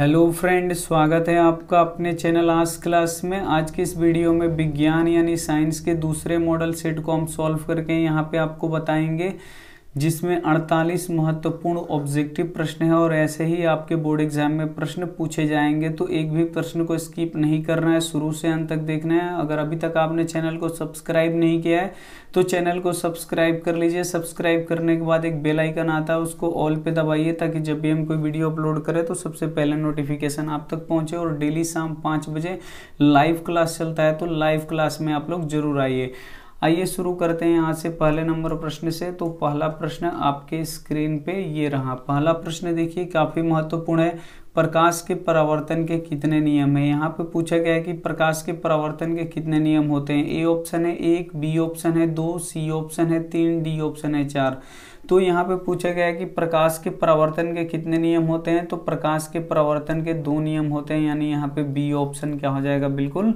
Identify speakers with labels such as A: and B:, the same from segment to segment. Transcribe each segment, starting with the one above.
A: Hello friend, स्वागत है आपका अपने चैनल आज क्लास में। आज की इस वीडियो में विज्ञान यानी साइंस के दूसरे मॉडल सेट को हम सॉल्व करके यहाँ पे आपको बताएँगे। जिसमें 48 महत्वपूर्ण ऑब्जेक्टिव प्रश्न है और ऐसे ही आपके बोर्ड एग्ज़ाम में प्रश्न पूछे जाएँगे तो एक भी प्रश्न को स्किप नहीं करना है, शुरू से अंत तक देखना है। अगर अभी तक आपने चैनल को सब्सक्राइब नहीं किया है तो चैनल को सब्सक्राइब कर लीजिए। सब्सक्राइब करने के बाद एक बेल आइकन आता है, उसको ऑल पे दबाइए ताकि जब भी हम कोई वीडियो अपलोड करें तो सबसे पहले नोटिफिकेशन आप तक पहुँचे और डेली शाम पाँच बजे लाइव क्लास चलता है तो लाइव क्लास में आप लोग ज़रूर आइए। आइए शुरू करते हैं यहाँ से पहले नंबर प्रश्न से। तो पहला प्रश्न आपके स्क्रीन पे ये रहा। पहला प्रश्न देखिए, काफ़ी महत्वपूर्ण है। प्रकाश के परावर्तन के कितने नियम है? यहाँ पे पूछा गया है कि प्रकाश के परावर्तन के कितने नियम होते हैं? ए ऑप्शन है एक बी ऑप्शन है दो सी ऑप्शन है तीन डी ऑप्शन है चार। तो यहाँ पे पूछा गया है कि प्रकाश के परावर्तन के कितने नियम होते हैं? तो प्रकाश के परावर्तन के दो नियम होते हैं, यानी यहाँ पे बी ऑप्शन क्या हो जाएगा? बिल्कुल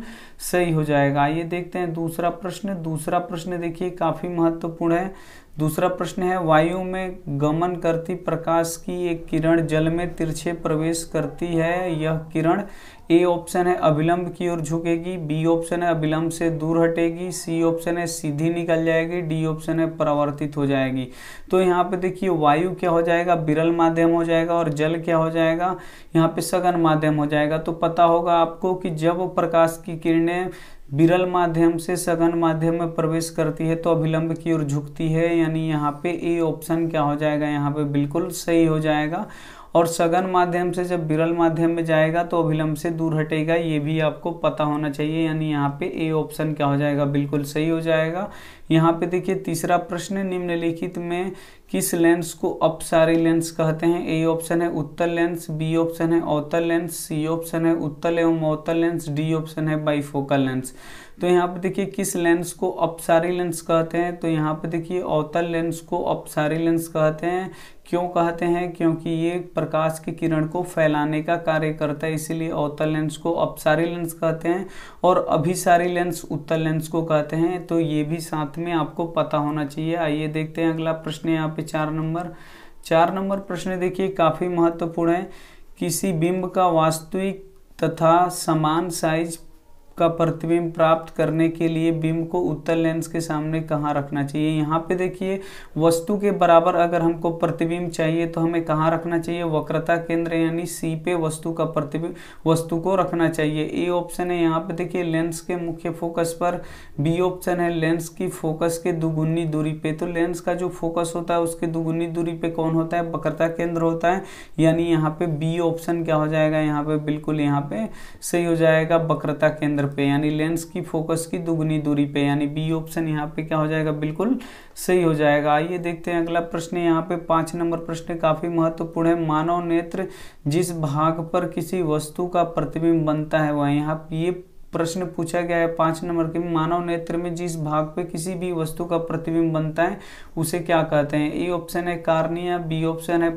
A: सही हो जाएगा। आइए देखते हैं दूसरा प्रश्न। दूसरा प्रश्न देखिए, काफ़ी महत्वपूर्ण है। दूसरा प्रश्न है, वायु में गमन करती प्रकाश की एक किरण जल में तिरछे प्रवेश करती है, यह किरण ए ऑप्शन है अविलंब की ओर झुकेगी, बी ऑप्शन है अविलंब से दूर हटेगी, सी ऑप्शन है, सीधी निकल जाएगी, डी ऑप्शन है, परावर्तित हो जाएगी। तो यहाँ पे देखिए, वायु क्या हो जाएगा, विरल माध्यम हो जाएगा और जल क्या हो जाएगा, यहाँ पे सघन माध्यम हो जाएगा। तो पता होगा आपको कि जब प्रकाश की किरणें विरल माध्यम से सघन माध्यम में प्रवेश करती है तो अभिलंब की ओर झुकती है, यानी यहाँ पे ए ऑप्शन क्या हो जाएगा? यहाँ पे बिल्कुल सही हो जाएगा। और सघन माध्यम से जब विरल माध्यम में जाएगा तो अभिलंब से दूर हटेगा, ये भी आपको पता होना चाहिए। यानी यहाँ पे ए ऑप्शन क्या हो जाएगा? बिल्कुल सही हो जाएगा। यहाँ पे देखिए, तीसरा प्रश्न निम्नलिखित में किस लेंस को अपसारी लेंस कहते हैं? ए ऑप्शन है उत्तर लेंस बी ऑप्शन है अवतल लेंस सी ऑप्शन है उत्तल एवं अवतल लेंस डी ऑप्शन है बाईफोकल लेंस तो यहाँ पे देखिए किस लेंस को अपसारी लेंस कहते हैं? तो यहाँ पे देखिए अवतल लेंस को अपसारी लेंस कहते हैं। क्यों कहते हैं? क्योंकि ये प्रकाश की किरण को फैलाने का कार्य करता है, इसीलिए अवतल लेंस को अपसारी लेंस कहते हैं और अभिसारी लेंस उत्तल लेंस को कहते हैं। तो ये भी साथ में आपको पता होना चाहिए। आइए देखते हैं अगला प्रश्न यहाँ पे चार नंबर। चार नंबर प्रश्न देखिए, काफ़ी महत्वपूर्ण है। किसी बिंब का वास्तविक तथा समान साइज़ का प्रतिबिंब प्राप्त करने के लिए बिंब को उत्तल लेंस के सामने कहाँ रखना चाहिए? यहाँ पे देखिए, वस्तु के बराबर अगर हमको प्रतिबिंब चाहिए तो हमें कहाँ रखना चाहिए? वक्रता केंद्र यानी सी पे वस्तु का प्रतिबिंब, वस्तु को रखना चाहिए। ए ऑप्शन है यहाँ पे देखिए, लेंस के मुख्य फोकस पर, बी ऑप्शन है लेंस की फोकस के दुगुनी दूरी पे। तो लेंस का जो फोकस होता है, उसके दुगुनी दूरी पे कौन होता है? वक्रता केंद्र होता है। यानी यहाँ पे बी ऑप्शन क्या हो जाएगा? यहाँ पे बिल्कुल यहाँ पे सही हो जाएगा वक्रता केंद्र। केंद्र पे, यानी लेंस की फोकस की दुगनी दूरी पे, यानी बी ऑप्शन यहाँ पे क्या हो जाएगा? बिल्कुल सही हो जाएगा। आइए देखते हैं अगला प्रश्न। यहाँ पे पाँच नंबर प्रश्न काफ़ी महत्वपूर्ण है। मानव नेत्र जिस भाग पर किसी वस्तु का प्रतिबिंब बनता है, वह यहाँ ये प्रश्न पूछा गया है पाँच नंबर के। मानव नेत्र में जिस भाग पे किसी भी वस्तु का प्रतिबिंब बनता है, उसे क्या कहते हैं? ए ऑप्शन है कार्निया बी ऑप्शन है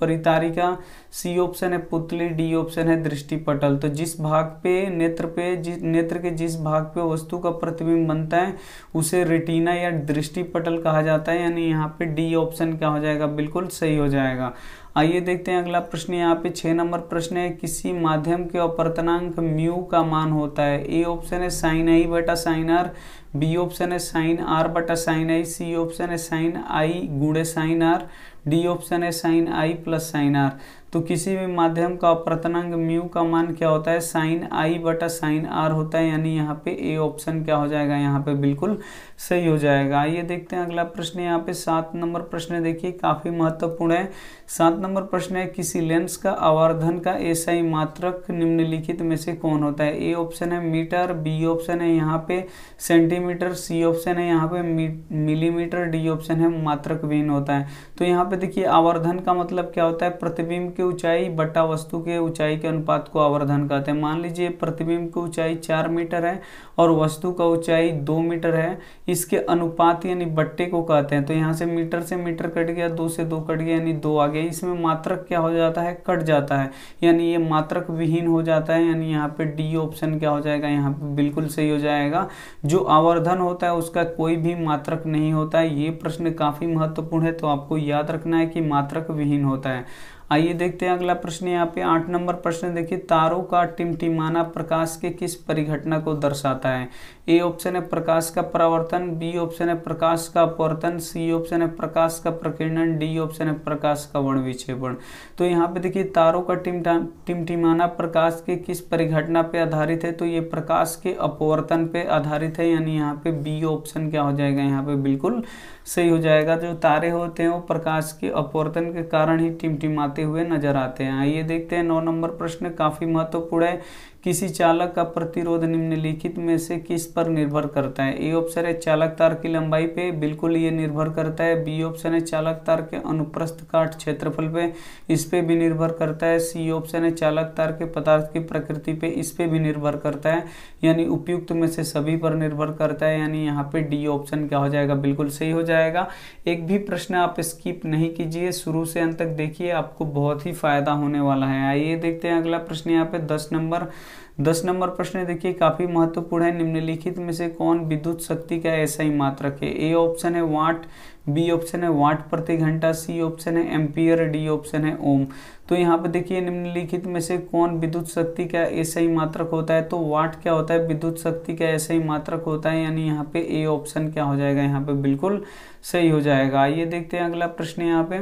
A: परितारिका सी ऑप्शन है पुतली डी ऑप्शन है दृष्टि पटल तो जिस भाग पे नेत्र पे, जिस नेत्र के जिस भाग पे वस्तु का प्रतिबिंब बनता है, उसे रेटिना या दृष्टि पटल कहा जाता है, यानी यहाँ पे डी ऑप्शन क्या हो जाएगा? बिल्कुल सही हो जाएगा। आइए देखते हैं अगला प्रश्न। यहाँ पे छह नंबर प्रश्न है, किसी माध्यम के अपवर्तनांक म्यू का मान होता है? ए ऑप्शन है साइन आई बटा साइन आर बी ऑप्शन है साइन आर बटा साइन आई सी ऑप्शन है साइन आई गुड़े साइन आर डी ऑप्शन है sine i plus sine r तो किसी भी माध्यम का अपवर्तनांक म्यू का मान क्या होता है? साइन आई बटा साइन आर होता है, यानी यहाँ पे ए ऑप्शन क्या हो जाएगा? यहाँ पे बिल्कुल सही हो जाएगा। आइए देखते हैं अगला प्रश्न। यहाँ पे सात नंबर प्रश्न देखिए, काफ़ी महत्वपूर्ण है। सात नंबर प्रश्न है, किसी लेंस का आवर्धन का ही मात्रक निम्नलिखित में से कौन होता है? ए ऑप्शन है मीटर, बी ऑप्शन है यहाँ पे सेंटीमीटर, सी ऑप्शन है यहाँ पे मिलीमीटर, डी ऑप्शन है मात्रक विहीन होता है। तो यहाँ पे देखिए, आवर्धन का मतलब क्या होता है? प्रतिबिंब के ऊंचाई बट्टा वस्तु के ऊंचाई के अनुपात को आवर्धन कहते हैं। मान लीजिए प्रतिबिंब की ऊंचाई चार मीटर है और वस्तु का ऊंचाई दो मीटर है, इसके अनुपात यानी बट्टे को कहते हैं। तो यहाँ से मीटर से मीटर कट गया, दो से दो कट गया, यानी दो आ गया। इसमें मात्रक क्या हो जाता है? कट जाता है। यानी ये मात्रक विहीन हो जाता है, यानी यहाँ पे डी ऑप्शन क्या हो जाएगा? यहाँ पे बिल्कुल सही हो जाएगा। जो आवर्धन होता है, उसका कोई भी मात्रक नहीं होता है। ये प्रश्न काफ़ी महत्वपूर्ण है तो आपको याद रखना है कि मात्रक विहीन होता है। आइए देखते हैं अगला प्रश्न यहाँ पे। आठ नंबर प्रश्न देखिए, तारों का टिमटिमाना प्रकाश के किस परिघटना को दर्शाता है? ए ऑप्शन है प्रकाश का परावर्तन, बी ऑप्शन है प्रकाश का अपवर्तन, सी ऑप्शन है प्रकाश का प्रकीर्णन, डी ऑप्शन है प्रकाश का वर्ण विक्षेपण। तो यहाँ पे देखिए, तारों का टिमटिमाना प्रकाश के किस परिघटना पे आधारित है? तो ये प्रकाश के अपवर्तन पे आधारित है, यानी यहाँ पे बी ऑप्शन क्या हो जाएगा? यहाँ पे बिल्कुल सही हो जाएगा। जो तारे होते हैं, वो प्रकाश के अपवर्तन के कारण ही टिमटिमाते हुए नज़र आते हैं। आइए देखते हैं, नौ नंबर प्रश्न काफ़ी महत्वपूर्ण है। किसी चालक का प्रतिरोध निम्नलिखित में से किस पर निर्भर करता है? ए ऑप्शन है चालक तार की लंबाई पे, बिल्कुल ये निर्भर करता है। बी ऑप्शन है चालक तार के अनुप्रस्थ काट क्षेत्रफल पे, इस पे भी निर्भर करता है। सी ऑप्शन है चालक तार के पदार्थ की प्रकृति पे, इस पे भी निर्भर करता है। यानी उपयुक्त में से सभी पर निर्भर करता है। यानी यहाँ पे डी ऑप्शन क्या हो जाएगा? बिल्कुल सही हो जाएगा। एक भी प्रश्न आप स्किप नहीं कीजिए। शुरू से अंत तक देखिए, आपको बहुत ही फ़ायदा होने वाला है। आइए देखते हैं अगला प्रश्न यहाँ पे। दस नंबर दस नंबर प्रश्न देखिए, काफ़ी महत्वपूर्ण है, निम्नलिखित में से कौन विद्युत शक्ति का ऐसा ही मात्रक है ए ऑप्शन है वाट बी ऑप्शन है वाट प्रति घंटा सी ऑप्शन है एम्पियर डी ऑप्शन है ओम। तो यहाँ पे देखिए, निम्नलिखित में से कौन विद्युत शक्ति का ऐसा ही मात्रक होता है? तो वाट क्या होता है? विद्युत शक्ति का ऐसा ही मात्रक होता है, यानी यहाँ पे ए ऑप्शन क्या हो जाएगा? यहाँ पे बिल्कुल सही हो जाएगा। आइए देखते हैं अगला प्रश्न यहाँ पे।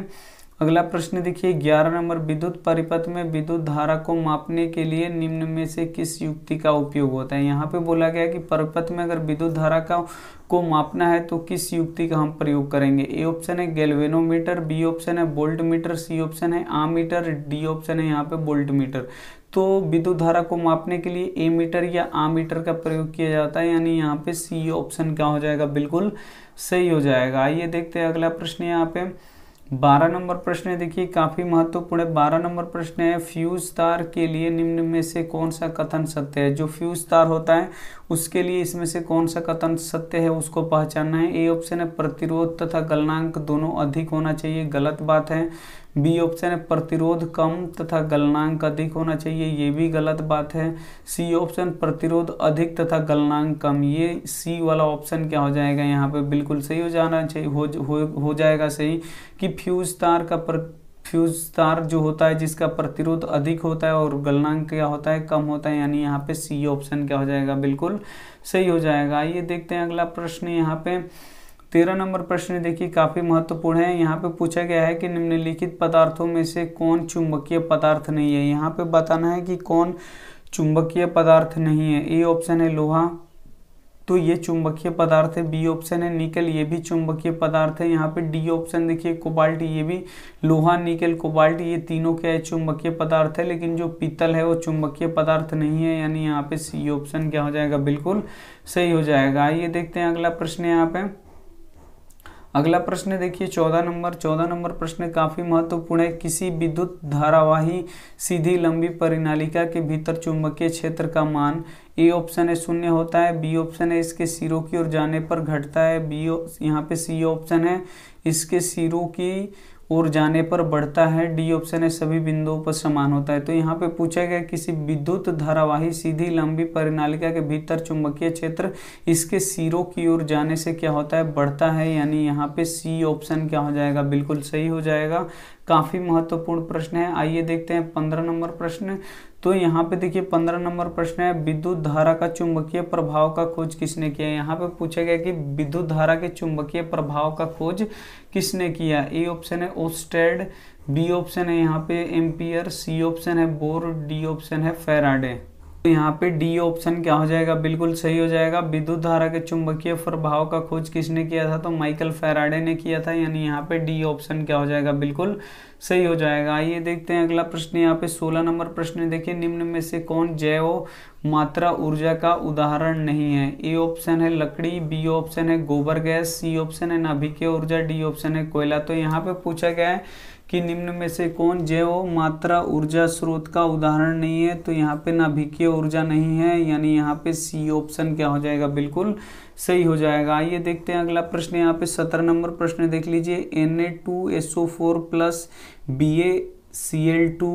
A: अगला प्रश्न देखिए, ग्यारह नंबर, विद्युत परिपथ में विद्युत धारा को मापने के लिए निम्न में से किस युक्ति का उपयोग होता है? यहाँ पे बोला गया कि परिपथ में अगर विद्युत धारा का, को मापना है तो किस युक्ति का हम प्रयोग करेंगे? ए ऑप्शन है गैल्वेनोमीटर, बी ऑप्शन है बोल्ट मीटर सी ऑप्शन है आ मीटर डी ऑप्शन है यहाँ पे बोल्ट मीटर तो विद्युत धारा को मापने के लिए ए मीटर या आ मीटर का प्रयोग किया जाता है, यानी यहाँ पे सी ऑप्शन क्या हो जाएगा? बिल्कुल सही हो जाएगा। आइए देखते हैं अगला प्रश्न यहाँ पे। बारह नंबर प्रश्न है, देखिए, काफ़ी महत्वपूर्ण है। बारह नंबर प्रश्न है, फ्यूज तार के लिए निम्न में से कौन सा कथन सत्य है? जो फ्यूज तार होता है, उसके लिए इसमें से कौन सा कथन सत्य है, उसको पहचानना है। ए ऑप्शन है प्रतिरोध तथा गलनांक दोनों अधिक होना चाहिए, गलत बात है। बी ऑप्शन है प्रतिरोध कम तथा गलनांक अधिक होना चाहिए ये भी गलत बात है। सी ऑप्शन प्रतिरोध अधिक तथा गलनांक कम ये सी वाला ऑप्शन क्या हो जाएगा? यहाँ पे बिल्कुल सही हो जाना चाहिए हो हो, हो जाएगा सही कि फ्यूज तार का प्र, फ्यूज तार जो होता है जिसका प्रतिरोध अधिक होता है और गलनांक क्या होता है कम होता है यानी यहाँ पे सी ऑप्शन क्या हो जाएगा? बिल्कुल सही हो जाएगा। आइए देखते हैं अगला प्रश्न यहाँ पे। तेरह नंबर प्रश्न देखिए, काफ़ी महत्वपूर्ण है। यहाँ पे पूछा गया है कि निम्नलिखित पदार्थों में से कौन चुंबकीय पदार्थ नहीं है। यहाँ पे बताना है कि कौन चुंबकीय पदार्थ नहीं है। ए ऑप्शन है लोहा तो ये चुंबकीय पदार्थ है। बी ऑप्शन है निकल, ये भी चुंबकीय पदार्थ है। यहाँ पे डी ऑप्शन देखिए, कोबाल्ट, ये भी लोहा, निकल, कोबाल्ट, ये तीनों क्या है, चुंबकीय पदार्थ है, लेकिन जो पीतल है, वो चुंबकीय पदार्थ नहीं है। यानी यहाँ पे सी ऑप्शन क्या हो जाएगा? बिल्कुल सही हो जाएगा। आइए देखते हैं अगला प्रश्न यहाँ पे। अगला प्रश्न देखिए, चौदह नंबर चौदह नंबर प्रश्न काफ़ी महत्वपूर्ण है। किसी विद्युत धारावाही सीधी लंबी परिनालिका के भीतर चुंबकीय क्षेत्र का मान ए ऑप्शन है, शून्य होता है, बी ऑप्शन है, इसके सिरों की ओर जाने पर घटता है, बी यहाँ पे सी ऑप्शन है, इसके सिरों की और जाने पर बढ़ता है, डी ऑप्शन है, सभी बिंदुओं पर समान होता है। तो यहाँ पे पूछा गया किसी विद्युत धारावाही सीधी लंबी परिनालिका के भीतर चुंबकीय क्षेत्र, इसके सिरों की ओर जाने से क्या होता है? बढ़ता है, यानी यहाँ पे सी ऑप्शन क्या हो जाएगा? बिल्कुल सही हो जाएगा। काफ़ी महत्वपूर्ण प्रश्न है। आइए देखते हैं पंद्रह नंबर प्रश्न। तो यहाँ पे देखिए पंद्रह नंबर प्रश्न है, विद्युत धारा का चुंबकीय प्रभाव का खोज किसने किया यहाँ पे पूछा गया कि विद्युत धारा के चुंबकीय प्रभाव का खोज किसने किया? ए ऑप्शन है ओस्टेड, बी ऑप्शन है यहाँ पे एम्पियर, सी ऑप्शन है बोर, डी ऑप्शन है फेराडे। तो यहाँ पे डी ऑप्शन क्या हो जाएगा? बिल्कुल सही हो जाएगा। विद्युत धारा के चुंबकीय प्रभाव का खोज किसने किया था? तो माइकल फेराडे ने किया था, यानी यहाँ पे डी ऑप्शन क्या हो जाएगा? बिल्कुल सही हो जाएगा। आइए देखते हैं अगला प्रश्न। यहाँ पे 16 नंबर प्रश्न देखिए, निम्न में से कौन जैव मात्रा ऊर्जा का उदाहरण नहीं है? ए ऑप्शन है लकड़ी बी ऑप्शन है गोबर गैस सी ऑप्शन है नाभिकीय ऊर्जा डी ऑप्शन है कोयला। तो यहाँ पे पूछा गया है कि निम्न में से कौन जैव मात्रा ऊर्जा स्रोत का उदाहरण नहीं है तो यहाँ पे नाभिकीय ऊर्जा नहीं है, यानी यहाँ पे सी ऑप्शन क्या हो जाएगा? बिल्कुल सही हो जाएगा। आइए देखते हैं अगला प्रश्न, यहाँ पे सत्रह नंबर प्रश्न देख लीजिए। N A two S O four plus B A C L two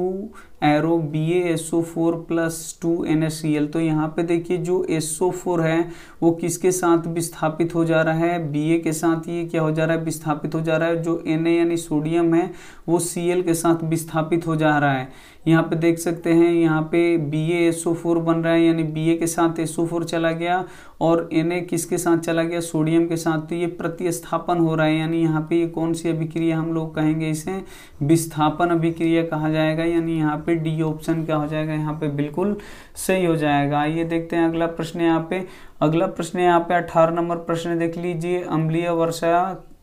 A: arrow B S O four plus two N S C L तो यहाँ पे देखिए जो एस ओ फोर है, वो किसके साथ विस्थापित हो जा रहा है? बी ए के साथ ये क्या हो जा रहा है? विस्थापित हो जा रहा है। जो एन ए यानी सोडियम है, वो सी एल के साथ विस्थापित हो जा रहा है। यहाँ पे देख सकते हैं, यहाँ पे बी एस ओ फोर बन रहा है, यानी बी ए के साथ एस ओ फोर चला गया और एन ए किसके साथ चला गया? सोडियम के साथ। तो ये प्रतिस्थापन हो रहा है, यानी यहाँ पे ये कौन सी अभिक्रिया हम लोग कहेंगे इसे? विस्थापन अभिक्रिया कहा जाएगा। यानी यहाँ पे डी ऑप्शन क्या हो जाएगा? यहाँ पे बिल्कुल सही हो जाएगा। आइए देखते हैं अगला प्रश्न यहाँ पे। अगला प्रश्न यहाँ पे अठारह नंबर प्रश्न देख लीजिए। अम्लीय वर्षा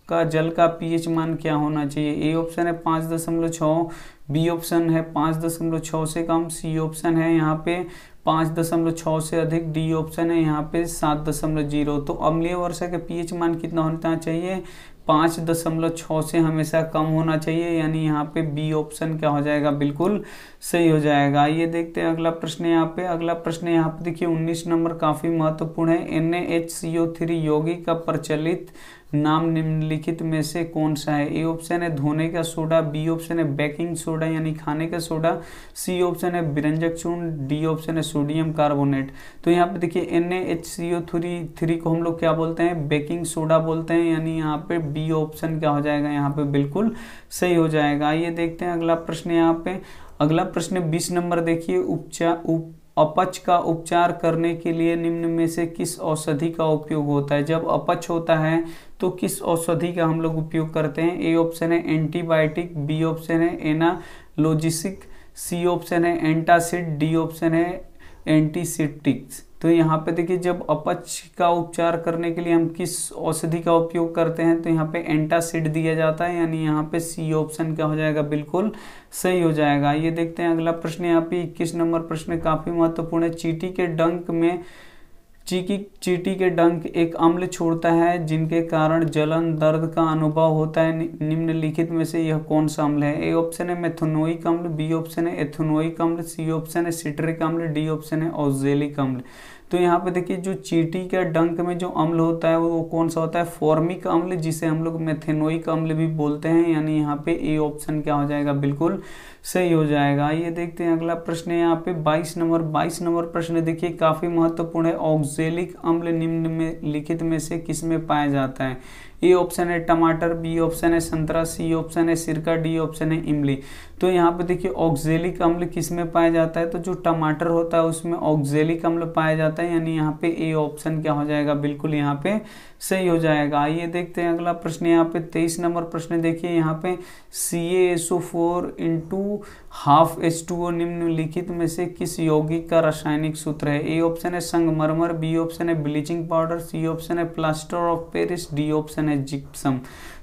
A: का जल का पीएच मान क्या होना चाहिए? ए ऑप्शन है पाँच दशमलव छः बी ऑप्शन है पाँच दशमलव छः से कम सी ऑप्शन है यहाँ पे पाँच दशमलव छः से अधिक डी ऑप्शन है यहाँ पे सात दशमलव ज़ीरो। तो अम्लीय वर्षा का पीएच मान कितना होना चाहिए? पाँच दशमलव छः से हमेशा कम होना चाहिए, यानी यहाँ पे बी ऑप्शन क्या हो जाएगा? बिल्कुल सही हो जाएगा। ये देखते हैं अगला प्रश्न यहाँ पे। अगला प्रश्न यहाँ पे देखिए, उन्नीस नंबर काफ़ी महत्वपूर्ण है। N H C O three योगी का प्रचलित नाम निम्नलिखित में से कौन सा है? ए ऑप्शन है धोने का सोडा, बी ऑप्शन है बेकिंग सोडा यानी खाने का सोडा, सी ऑप्शन है बिरंजक चूर्ण, डी ऑप्शन है सोडियम कार्बोनेट। तो यहाँ पे देखिए N A H C O three three को हम लोग क्या बोलते हैं? बेकिंग सोडा बोलते हैं, यानी यहाँ पे बी ऑप्शन क्या हो जाएगा? यहाँ पे बिल्कुल सही हो जाएगा। आइए देखते हैं अगला प्रश्न यहाँ पे। अगला प्रश्न बीस नंबर देखिए उपचार उप अपच का उपचार करने के लिए निम्न में से किस औषधि का उपयोग होता है? जब अपच होता है तो किस औषधि का हम लोग उपयोग करते हैं? ए ऑप्शन है एंटीबायोटिक, बी ऑप्शन है एनालोजिसिक, सी ऑप्शन है एंटासिड, डी ऑप्शन है एंटीसिटिक्स तो यहाँ पे देखिए, जब अपच का उपचार करने के लिए हम किस औषधि का उपयोग करते हैं तो यहाँ पे एंटासिड दिया जाता है, यानी यहाँ पे सी ऑप्शन क्या हो जाएगा? बिल्कुल सही हो जाएगा। ये देखते हैं अगला प्रश्न। यहाँ पे इक्कीस नंबर प्रश्न, काफ़ी महत्वपूर्ण है। चीटी के डंक में चीकी चीटी के डंक एक अम्ल छोड़ता है, जिनके कारण जलन, दर्द का अनुभव होता है। निम्नलिखित में से यह कौन सा अम्ल है? ए ऑप्शन है मेथोनोई अम्ल, बी ऑप्शन है एथोनोई अम्ल, सी ऑप्शन है सिट्रिक अम्ल, डी ऑप्शन है ऑजेलिक अम्ल। तो यहाँ पे देखिए जो चीटी के डंक में जो अम्ल होता है, वो कौन सा होता है? फॉर्मिक अम्ल, जिसे हम लोग मेथेनोइक अम्ल भी बोलते हैं, यानी यहाँ पे ए ऑप्शन क्या हो जाएगा? बिल्कुल सही हो जाएगा। ये देखते हैं अगला प्रश्न है यहाँ पे 22 नंबर। 22 नंबर प्रश्न देखिए, काफ़ी महत्वपूर्ण है। ऑक्जेलिक अम्ल निम्न में, लिखित में से किसमें पाया जाता है? ए ऑप्शन है टमाटर, बी ऑप्शन है संतरा, सी ऑप्शन है सिरका, डी ऑप्शन है इमली। तो यहाँ पे देखिए ऑक्जेलिक अम्ल किसमें पाया जाता है? तो जो टमाटर होता है उसमें ऑक्जेलिक अम्ल पाया जाता है, यानी यहाँ पे ए ऑप्शन क्या हो जाएगा? बिल्कुल यहाँ पे सही हो जाएगा। आइए देखते हैं अगला प्रश्न। यहाँ पे तेईस नंबर प्रश्न देखिए। यहाँ पे C S O four into half H two O निम्नलिखित में से किस यौगिक का रासायनिक सूत्र है? ए ऑप्शन है संगमरमर बी ऑप्शन है ब्लीचिंग पाउडर सी ऑप्शन है plaster of Paris D option है जिप्सम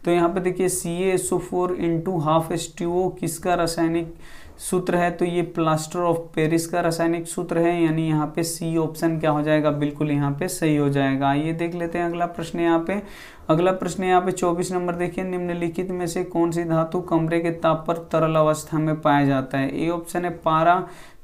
A: तो यहाँ पे देखिए C S O four into half H two O किसका रासायनिक सूत्र है तो ये प्लास्टर ऑफ़ पेरिस का रासायनिक सूत्र है, यानी यहाँ पे सी ऑप्शन क्या हो जाएगा? बिल्कुल यहाँ पे सही हो जाएगा। आइए देख लेते हैं अगला प्रश्न यहाँ पे। अगला प्रश्न यहाँ पे 24 नंबर, देखिए, निम्नलिखित में से कौन सी धातु कमरे के ताप पर तरल अवस्था में पाया जाता है? ए ऑप्शन है पारा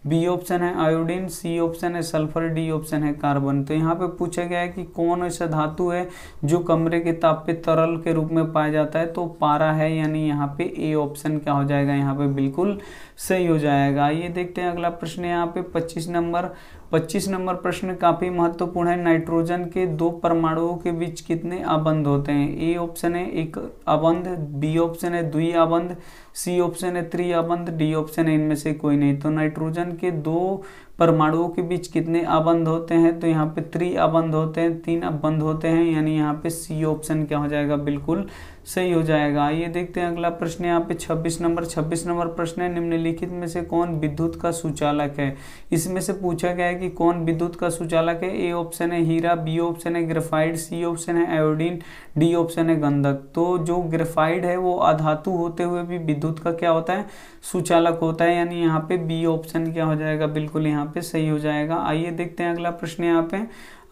A: बी ऑप्शन है आयोडीन, सी ऑप्शन है सल्फ़र, डी ऑप्शन है कार्बन। तो यहाँ पे पूछा गया है कि कौन ऐसा धातु है जो कमरे के ताप पे तरल के रूप में पाया जाता है? तो पारा है, यानी यहाँ पे ए ऑप्शन क्या हो जाएगा? यहाँ पे बिल्कुल सही हो जाएगा। ये देखते हैं अगला प्रश्न यहाँ पे 25 नंबर 25 नंबर प्रश्न काफ़ी महत्वपूर्ण है। नाइट्रोजन के दो परमाणुओं के बीच कितने आबंध होते हैं? ए ऑप्शन है एक आबंध बी ऑप्शन है दुई आबंध सी ऑप्शन है त्रि आबंध डी ऑप्शन है इनमें से कोई नहीं। तो नाइट्रोजन के दो परमाणुओं के बीच कितने आबंध होते हैं? तो यहाँ पे त्रि आबंध होते हैं, तीन आबंध होते हैं, यानी यहाँ पे सी ऑप्शन क्या हो जाएगा? बिल्कुल सही हो जाएगा। आइए देखते हैं अगला प्रश्न यहाँ पे 26 नंबर 26 नंबर प्रश्न है। निम्नलिखित में से कौन विद्युत का सुचालक है? इसमें से पूछा गया है कि कौन विद्युत का सुचालक है? ए ऑप्शन है हीरा, बी ऑप्शन है ग्रेफाइड सी ऑप्शन है आयोडीन, डी ऑप्शन है गंधक। तो जो ग्रेफाइड है, वो अधातु होते हुए भी विद्युत का क्या होता है? सुचालक होता है। यानी यहाँ पे बी ऑप्शन क्या हो जाएगा? बिल्कुल यहाँ पे सही हो जाएगा। आइए देखते हैं अगला प्रश्न यहाँ पे।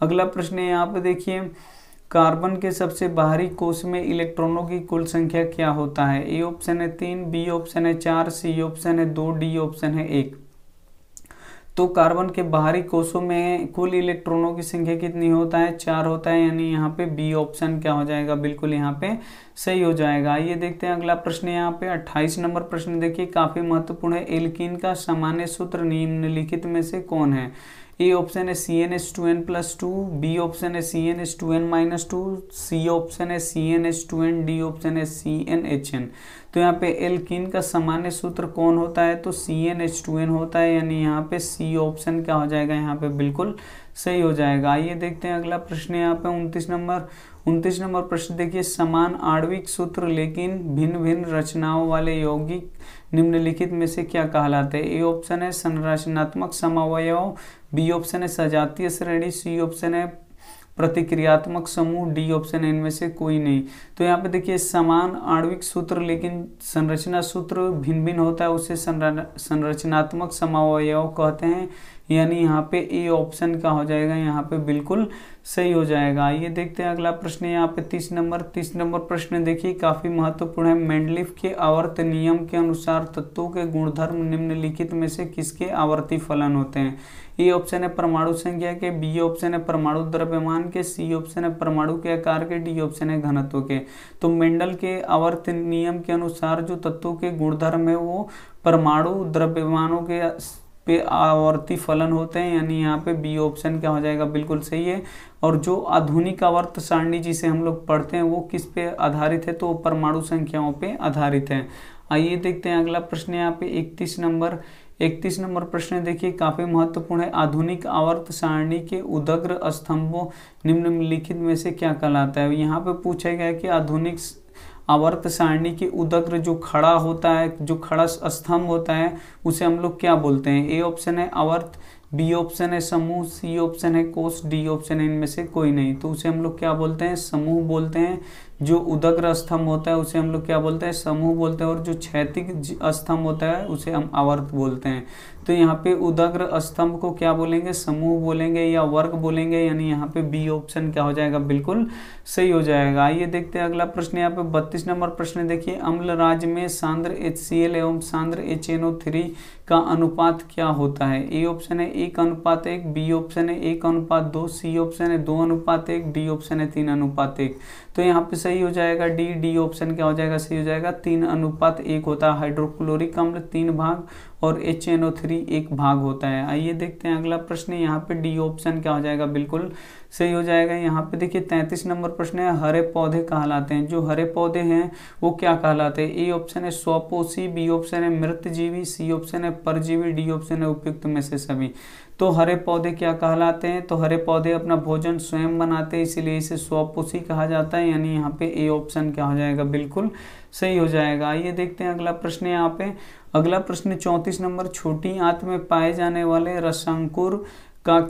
A: अगला प्रश्न यहाँ पे देखिए। कार्बन के सबसे बाहरी कोष में इलेक्ट्रॉनों की कुल संख्या क्या होता है? ए ऑप्शन है तीन, बी ऑप्शन है चार, सी ऑप्शन है दो, डी ऑप्शन है एक। तो कार्बन के बाहरी कोषों में कुल इलेक्ट्रॉनों की संख्या कितनी होता है? चार होता है, यानी यहाँ पे बी ऑप्शन क्या हो जाएगा? बिल्कुल यहाँ पे सही हो जाएगा। आइए देखते हैं अगला प्रश्न यहाँ पे। 28 नंबर प्रश्न देखिए, काफ़ी महत्वपूर्ण है। एल्किन का सामान्य सूत्र निम्नलिखित में से कौन है? ए ऑप्शन है C N S two N plus two B option है C N S two N minus two C option है C N S two N D option है सी एन एच एन तो यहाँ पे alkene का सामान्य सूत्र कौन होता है? तो C N H two N होता है, यानी यहाँ पे सी ऑप्शन क्या हो जाएगा? यहाँ पे बिल्कुल सही हो जाएगा। आइए देखते हैं अगला प्रश्न यहाँ पे उनतीस नंबर। उनतीस नंबर प्रश्न देखिए, समान आणविक सूत्र लेकिन भिन्न भिन्न रचनाओं वाले यौगिक निम्नलिखित में से क्या कहलाते हैं? ए ऑप्शन है संरचनात्मक समावयव, बी ऑप्शन है सजातीय श्रेणी, सी ऑप्शन है प्रतिक्रियात्मक समूह, डी ऑप्शन है इनमें से कोई नहीं। तो यहाँ पे देखिए, समान आणविक सूत्र लेकिन संरचना सूत्र भिन्न भिन्न होता है, उसे संरचनात्मक समावयव कहते हैं। यानी यहाँ पे ए ऑप्शन का हो जाएगा? यहाँ पे बिल्कुल सही हो जाएगा। आइए देखते हैं अगला प्रश्न। यहाँ पे तीस नंबर तीस नंबर प्रश्न देखिए, काफ़ी महत्वपूर्ण है। मेंडलिफ के आवर्त नियम के अनुसार तत्वों के गुणधर्म निम्नलिखित में से किसके आवर्ती फलन होते हैं? ए ऑप्शन है परमाणु संख्या के बी ऑप्शन है परमाणु द्रव्यमान के सी ऑप्शन है परमाणु के आकार के डी ऑप्शन है घनत्व के। तो मेंडल के आवर्त नियम के अनुसार जो तत्वों के गुणधर्म है वो परमाणु द्रव्यमानों के पे आवर्ती फलन होते हैं, यानी यहाँ पे बी ऑप्शन क्या हो जाएगा? बिल्कुल सही है। और जो आधुनिक आवर्त सारणी जिसे हम लोग पढ़ते हैं, वो किस पे आधारित है? तो परमाणु संख्याओं पे आधारित है। आइए देखते हैं अगला प्रश्न यहाँ पे इकतीस नंबर इकतीस नंबर प्रश्न देखिए, काफ़ी महत्वपूर्ण है। आधुनिक आवर्त सारणी के उदग्र स्तंभों निम्नलिखित में से क्या कहलाता है? यहाँ पे पूछा गया कि आधुनिक आवर्त सारणी के उदग्र जो खड़ा होता है, जो खड़ा स्तंभ होता है, उसे हम लोग क्या बोलते हैं? ए ऑप्शन है आवर्त बी ऑप्शन है समूह सी ऑप्शन है कोष डी ऑप्शन है इनमें से कोई नहीं। तो उसे हम लोग क्या बोलते हैं? समूह बोलते हैं। जो उदग्र स्तंभ होता है, उसे हम लोग क्या बोलते हैं? समूह बोलते हैं और जो छैतिक स्तंभ होता है, उसे हम आवर्त बोलते हैं। तो यहाँ पे उदग्र स्तंभ को क्या बोलेंगे? समूह बोलेंगे या वर्ग बोलेंगे? यानी यहाँ पे बी ऑप्शन क्या हो जाएगा? बिल्कुल सही हो जाएगा। आइए देखते हैं अगला प्रश्न। यहाँ पे बत्तीस नंबर प्रश्न देखिए। अम्ल राज में सांद्र एच एवं सांद्र एच का अनुपात क्या होता है? ए ऑप्शन है एक अनुपात एक बी ऑप्शन है एक अनुपात दो सी ऑप्शन है दो अनुपात एक डी ऑप्शन है तीन अनुपात एक। तो यहाँ पे सही हो जाएगा, डी डी ऑप्शन क्या हो जाएगा? सही हो जाएगा, तीन अनुपात एक होता है, हाइड्रोक्लोरिक अम्ल तीन भाग और एच एन ओ थ्री एक भाग होता है। आइए देखते हैं अगला प्रश्न, यहाँ पे डी ऑप्शन क्या हो जाएगा? बिल्कुल सही हो जाएगा। यहाँ पे देखिए, तैंतीस नंबर प्रश्न है, हरे पौधे कहलाते हैं। जो हरे पौधे हैं, वो क्या कहलाते हैं? ए ऑप्शन है स्वपोषी, बी ऑप्शन है मृत जीवी सी ऑप्शन है परजीवी, डी ऑप्शन है उपयुक्त में से सभी। तो हरे पौधे क्या कहलाते हैं? तो हरे पौधे अपना भोजन स्वयं बनाते हैं, इसीलिए इसे स्वपोषी कहा जाता है। यानी यहाँ पे ए ऑप्शन क्या हो जाएगा? बिल्कुल सही हो जाएगा। आइए देखते हैं अगला प्रश्न यहाँ पे। अगला प्रश्न चौंतीस नंबर, छोटी आंत में पाए जाने वाले रसंकुर का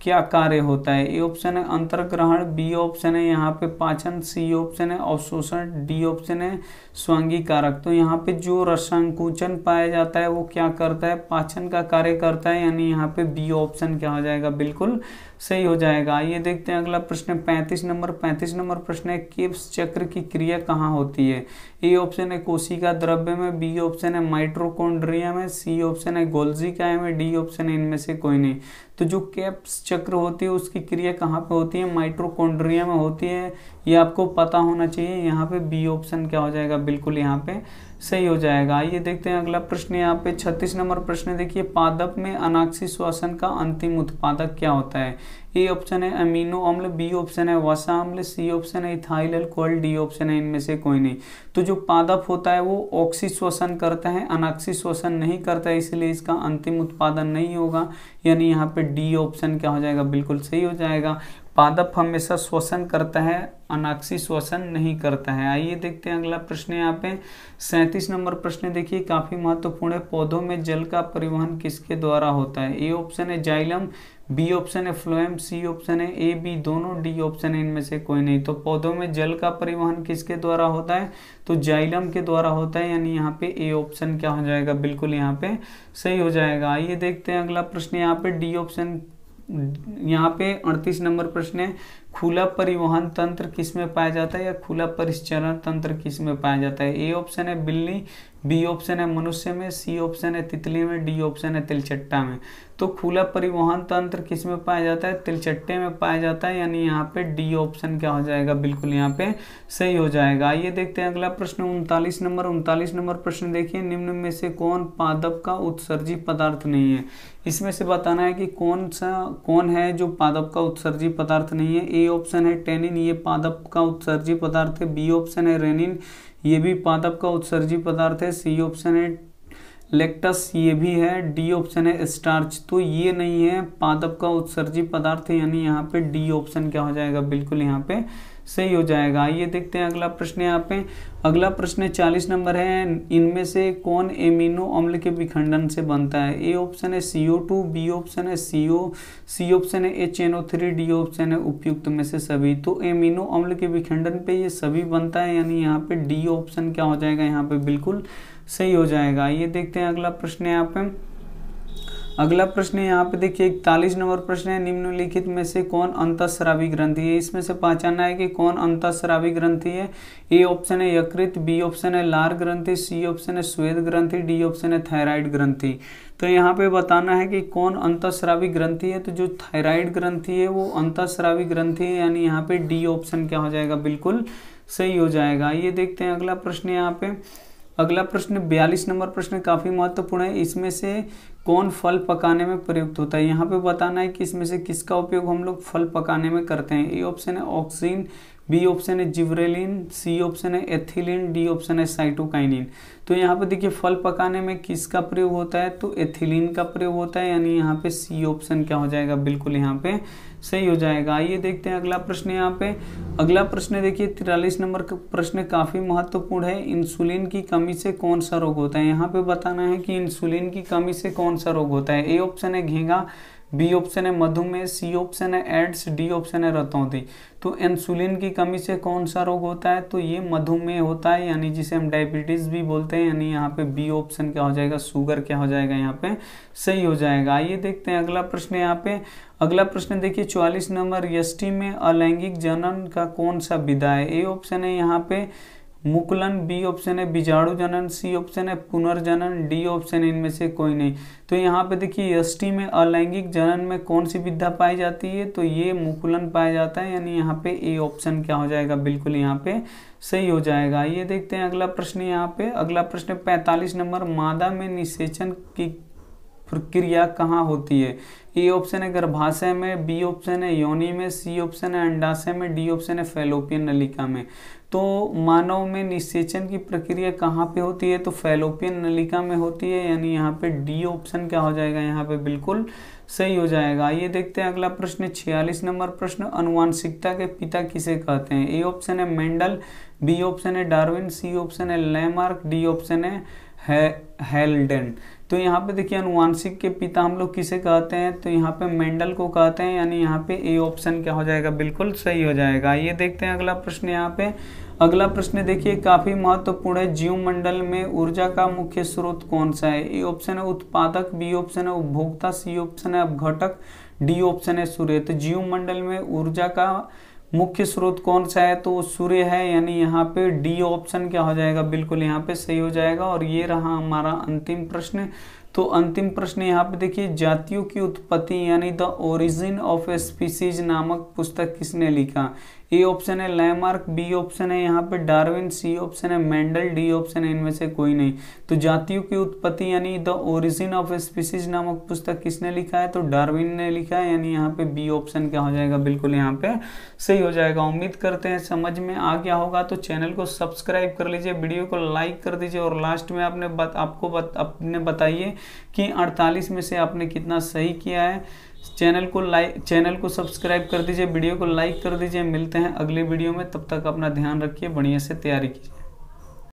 A: क्या कार्य होता है? ए ऑप्शन है अंतर्ग्रहण, बी ऑप्शन है यहाँ पे पाचन, सी ऑप्शन है अवशोषण, डी ऑप्शन है स्वांगी कारक तो यहाँ पे जो रसांकुचन पाया जाता है वो क्या करता है? पाचन का कार्य करता है, यानी यहाँ पे बी ऑप्शन क्या हो जाएगा? बिल्कुल सही हो जाएगा। आइए देखते हैं अगला प्रश्न, पैंतीस नंबर पैंतीस नंबर प्रश्न है किप्स चक्र की क्रिया कहाँ होती है? ए ऑप्शन है कोशिका द्रव्य में, बी ऑप्शन है माइट्रोकोन्ड्रिया में, सी ऑप्शन है गोल्जी काय में, डी ऑप्शन है इनमें से कोई नहीं। तो जो कैप्स चक्र होती है, उसकी क्रिया कहाँ पे होती है? माइट्रोकोन्ड्रिया में होती है। ये आपको पता होना चाहिए, यहाँ पे बी ऑप्शन क्या हो जाएगा? बिल्कुल यहाँ पे सही हो जाएगा। आइए देखते हैं अगला प्रश्न यहाँ पे, छत्तीस नंबर प्रश्न देखिए, पादप में अनाक्षी श्वसन का अंतिम उत्पादक क्या होता है? ए ऑप्शन है अमीनो अम्ल, बी ऑप्शन है वसा अम्ल, सी ऑप्शन है इथाइल अल्कोहल डी ऑप्शन है इनमें से कोई नहीं। तो जो पादप होता है वो ऑक्सी श्वसन करता है, अनाक्षी श्वसन नहीं करता है, इसलिए इसका अंतिम उत्पादन नहीं होगा। यानी यहाँ पे डी ऑप्शन क्या हो जाएगा? बिल्कुल सही हो जाएगा। पादप हमेशा श्वसन करता है, अनाक्षी श्वसन नहीं करता है। आइए देखते हैं अगला प्रश्न यहाँ पे। सैंतीस नंबर प्रश्न देखिए, काफ़ी महत्वपूर्ण है। पौधों में जल का परिवहन किसके द्वारा होता है? ए ऑप्शन है जाइलम, बी ऑप्शन है फ्लोएम, सी ऑप्शन है ए, बी, दोनों डी ऑप्शन है, इनमें से कोई नहीं। तो पौधों में जल का परिवहन किसके द्वारा होता है? तो जाइलम के द्वारा होता है, यानी यहाँ पे ए ऑप्शन क्या हो जाएगा? बिल्कुल यहाँ पे सही हो जाएगा। आइए देखते हैं अगला प्रश्न यहाँ पे। डी ऑप्शन यहाँ पे अड़तीस नंबर प्रश्न है। खुला परिवहन तंत्र किसमें पाया जाता है या खुला परिचरण तंत्र किसमें पाया जाता है? ए ऑप्शन है बिल्ली, बी ऑप्शन है मनुष्य में, सी ऑप्शन है तितली में, डी ऑप्शन है तिलचट्टा में। तो खुला परिवहन तंत्र किसमें पाया जाता है? तिलचट्टे में पाया जाता है, यानी यहाँ पे डी ऑप्शन क्या हो जाएगा? बिल्कुल यहाँ पे सही हो जाएगा। आइए देखते हैं अगला प्रश्न, उनतालीस नंबर। उनतालीस नंबर प्रश्न देखिए, निम्न में से कौन पादप का उत्सर्जी पदार्थ नहीं है? इसमें से बताना है कि कौन सा, कौन है जो पादप का उत्सर्जी पदार्थ नहीं है? ए ऑप्शन है टेनिन, ये पादप का उत्सर्जी पदार्थ है। बी ऑप्शन है रेनिन, ये भी पादप का उत्सर्जी पदार्थ है। सी ऑप्शन है लेक्टस, ये भी है। डी ऑप्शन है स्टार्च तो ये नहीं है पादप का उत्सर्जी पदार्थ, यानी यहाँ पे डी ऑप्शन क्या हो जाएगा? बिल्कुल यहाँ पे सही हो जाएगा। आइए देखते हैं अगला प्रश्न यहाँ पे। अगला प्रश्न चालीस नंबर है। इनमें से कौन एमिनो अम्ल के विखंडन से बनता है? ए ऑप्शन है सीओ टू बी ऑप्शन है सीओ सी ऑप्शन है H N O three D option है। उपयुक्त में से सभी। तो एमिनो अम्ल के विखंडन पे ये सभी बनता है, यानी यहाँ पे डी ऑप्शन क्या हो जाएगा? यहाँ पे बिल्कुल सही हो जाएगा। ये देखते हैं अगला प्रश्न यहाँ पे। अगला प्रश्न यहाँ पे देखिए, इकतालीस नंबर प्रश्न है, निम्नलिखित में से कौन अंतस्रावी ग्रंथि है? इसमें से पहचानना है कि कौन अंतस्रावी ग्रंथि है? ए ऑप्शन है यकृत, बी ऑप्शन है लार ग्रंथि, सी ऑप्शन है श्वेत ग्रंथि, डी ऑप्शन है थायराइड ग्रंथि। तो यहाँ पे बताना है कि कौन अंतस्रावी ग्रंथि है? तो जो थायराइड ग्रंथि है, वो अंतस्रावी ग्रंथि है, यानी यहाँ पे डी ऑप्शन क्या हो जाएगा? बिल्कुल सही हो जाएगा। ये देखते हैं अगला प्रश्न यहाँ पे। अगला प्रश्न, बयालीस नंबर प्रश्न काफ़ी महत्वपूर्ण है। इसमें से कौन फल पकाने में प्रयुक्त होता है? यहाँ पे बताना है कि इसमें से किसका उपयोग हम लोग फल पकाने में करते हैं? ए ऑप्शन है ऑक्सीन, बी ऑप्शन है जिब्रेलिन, सी ऑप्शन है एथिलीन, डी ऑप्शन है साइटोकाइनिन। तो यहाँ पे देखिए, फल पकाने में किसका प्रयोग होता है? तो एथिलीन का प्रयोग होता है, यानी यहाँ पे सी ऑप्शन क्या हो जाएगा? बिल्कुल यहाँ पे सही हो जाएगा। आइए देखते हैं अगला प्रश्न यहाँ पे। अगला प्रश्न देखिए, तिरालीस नंबर का प्रश्न काफ़ी महत्वपूर्ण है। इंसुलिन की कमी से कौन सा रोग होता है? यहाँ पे बताना है कि इंसुलिन की कमी से कौन सा रोग होता है। ए ऑप्शन है घेगा बी ऑप्शन है मधुमेह सी ऑप्शन है एड्स डी ऑप्शन है रतौंधी। तो इंसुलिन की कमी से कौन सा रोग होता है? तो ये मधुमेह होता है, यानी जिसे हम डायबिटीज़ भी बोलते हैं, यानी यहाँ पे बी ऑप्शन क्या हो जाएगा? शुगर क्या हो जाएगा यहाँ पे? सही हो जाएगा। आइए देखते हैं अगला प्रश्न यहाँ पे। अगला प्रश्न देखिए, चौवालीस नंबर, यष्टि में अलैंगिक जनन का कौन सा विधा है? ए ऑप्शन है यहाँ पे मुकुलन, बी ऑप्शन है बीजाणु जनन, सी ऑप्शन है पुनर्जनन, डी ऑप्शन इनमें से कोई नहीं। तो यहाँ पे देखिए यष्टि में अलैंगिक जनन में कौन सी विद्या पाई जाती है? तो ये मुकुलन पाया जाता है, यानी यहाँ पे ए ऑप्शन क्या हो जाएगा? बिल्कुल यहाँ पे सही हो जाएगा। ये देखते हैं अगला प्रश्न यहाँ पे। अगला प्रश्न, पैंतालीस नंबर, मादा में निषेचन की प्रक्रिया कहाँ होती है? ए ऑप्शन है गर्भाशय में, बी ऑप्शन है योनि में, सी ऑप्शन है अंडाशय में, डी ऑप्शन है फेलोपियन नलिका में। तो मानव में निषेचन की प्रक्रिया कहाँ पे होती है? तो फेलोपियन नलिका में होती है, यानी यहाँ पे डी ऑप्शन क्या हो जाएगा? यहाँ पे बिल्कुल सही हो जाएगा। ये देखते हैं अगला प्रश्न, छियालीस नंबर प्रश्न, अनुवांशिकता के पिता किसे कहते हैं? ए ऑप्शन है मेंडल बी ऑप्शन है डार्विन सी ऑप्शन है लैमार्क डी ऑप्शन है हेल्डेन। तो यहाँ पे देखिए अनुवांशिक के पिता हम लोग किसे कहते हैं? तो यहाँ पे मेंडल को कहते हैं, यानी यहाँ पे ए ऑप्शन क्या हो जाएगा? बिल्कुल सही हो जाएगा। ये देखते हैं अगला प्रश्न यहाँ पे। अगला प्रश्न देखिए, काफ़ी महत्वपूर्ण है जीव मंडल में ऊर्जा का मुख्य स्रोत कौन सा है? ए ऑप्शन है उत्पादक बी ऑप्शन है उपभोक्ता सी ऑप्शन है अपघटक डी ऑप्शन है सूर्य। तो जीव मंडल में ऊर्जा का मुख्य स्रोत कौन सा है? तो सूर्य है, यानी यहाँ पे डी ऑप्शन क्या हो जाएगा? बिल्कुल यहाँ पे सही हो जाएगा। और ये रहा हमारा अंतिम प्रश्न। तो अंतिम प्रश्न यहाँ पे देखिए जातियों की उत्पत्ति यानी the origin of a species नामक पुस्तक किसने लिखा? ए ऑप्शन है लैमार्क बी ऑप्शन है यहाँ पे डार्विन सी ऑप्शन है मेंडल डी ऑप्शन है इनमें से कोई नहीं। तो जातियों की उत्पत्ति यानी the origin of a species नामक पुस्तक किसने लिखा है? तो डार्विन ने लिखा है यानी यहाँ पे बी ऑप्शन क्या हो जाएगा? बिल्कुल यहाँ पे सही हो जाएगा। उम्मीद करते हैं समझ में आ गया होगा तो चैनल को सब्सक्राइब कर लीजिए वीडियो को लाइक कर दीजिए और लास्ट में आपने बत, आपको बत, अपने बताइए कि अड़तालीस में से आपने कितना सही किया है। चैनल को लाइक चैनल को सब्सक्राइब कर दीजिए, वीडियो को लाइक कर दीजिए। मिलते हैं अगले वीडियो में। तब तक अपना ध्यान रखिए, बढ़िया से तैयारी कीजिए।